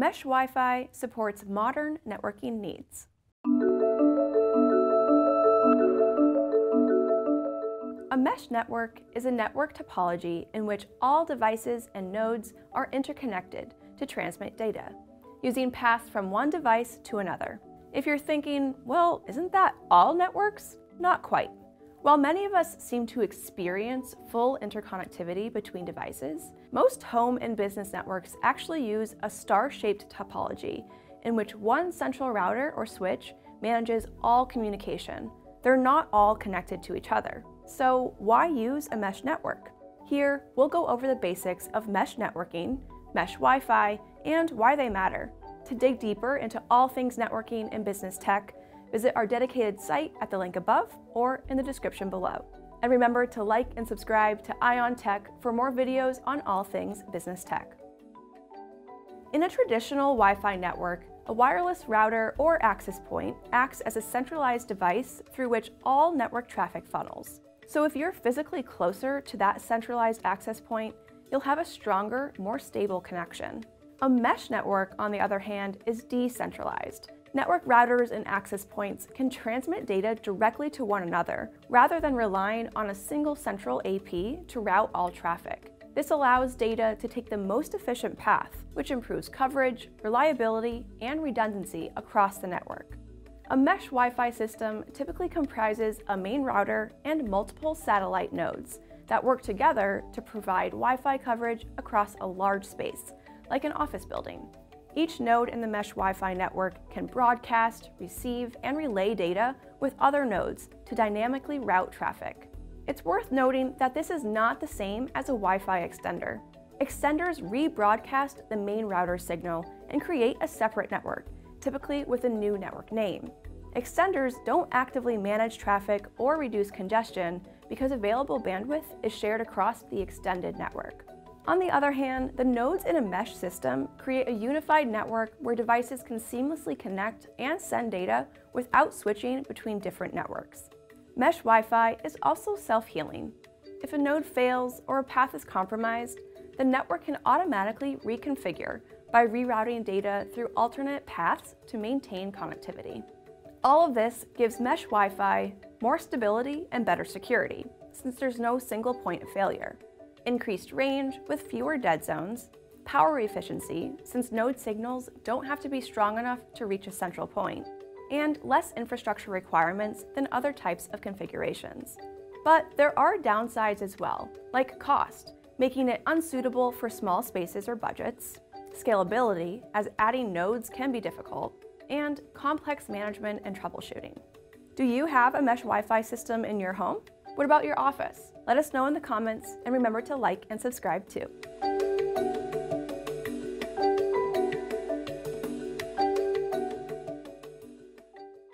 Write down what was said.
Mesh Wi-Fi supports modern networking needs. A mesh network is a network topology in which all devices and nodes are interconnected to transmit data, using paths from one device to another. If you're thinking, well, isn't that all networks? Not quite. While many of us seem to experience full interconnectivity between devices, most home and business networks actually use a star-shaped topology in which one central router or switch manages all communication. They're not all connected to each other. So why use a mesh network? Here, we'll go over the basics of mesh networking, mesh Wi-Fi, and why they matter. To dig deeper into all things networking and business tech, visit our dedicated site at the link above or in the description below. And remember to like and subscribe to Eye on Tech for more videos on all things business tech. In a traditional Wi-Fi network, a wireless router or access point acts as a centralized device through which all network traffic funnels. So if you're physically closer to that centralized access point, you'll have a stronger, more stable connection. A mesh network, on the other hand, is decentralized. Network routers and access points can transmit data directly to one another, rather than relying on a single central AP to route all traffic. This allows data to take the most efficient path, which improves coverage, reliability, and redundancy across the network. A mesh Wi-Fi system typically comprises a main router and multiple satellite nodes that work together to provide Wi-Fi coverage across a large space, like an office building. Each node in the Mesh Wi-Fi network can broadcast, receive, and relay data with other nodes to dynamically route traffic. It's worth noting that this is not the same as a Wi-Fi extender. Extenders rebroadcast the main router signal and create a separate network, typically with a new network name. Extenders don't actively manage traffic or reduce congestion because available bandwidth is shared across the extended network. On the other hand, the nodes in a mesh system create a unified network where devices can seamlessly connect and send data without switching between different networks. Mesh Wi-Fi is also self-healing. If a node fails or a path is compromised, the network can automatically reconfigure by rerouting data through alternate paths to maintain connectivity. All of this gives Mesh Wi-Fi more stability and better security, since there's no single point of failure increased range with fewer dead zones, power efficiency, since node signals don't have to be strong enough to reach a central point, and less infrastructure requirements than other types of configurations. But there are downsides as well, like cost, making it unsuitable for small spaces or budgets, scalability, as adding nodes can be difficult, and complex management and troubleshooting. Do you have a mesh Wi-Fi system in your home? What about your office? Let us know in the comments and remember to like and subscribe too.